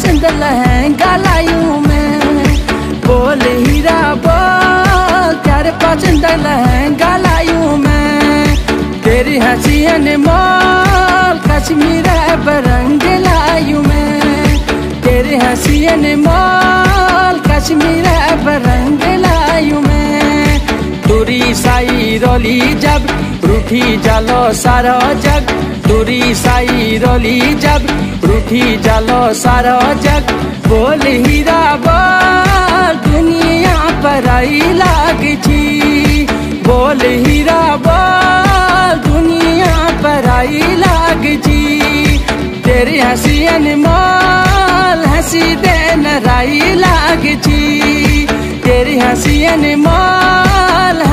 पसंद लहंगा लायू मैं। बोल हीरा, बोल। तेरे पसंद लहंगा लायू मैं। तेरी हँसी अनमोल कश्मीर बरंग लायू मैं। तेरी हँसी अनमोल कश्मीर बरंग लायू मैं। तुरी साई रोली जब, रूठी जालो सारो जग। तुरी साई रोली जब रूठी जालो सारो जग बोल हीरा बोल दुनिया पर आई लाग छी बोल हीरा बोल दुनिया पर आई लाग छी तेरी हँसी अनमोल हँसी दे नराई लाग छी तेरी हँसी अनमोल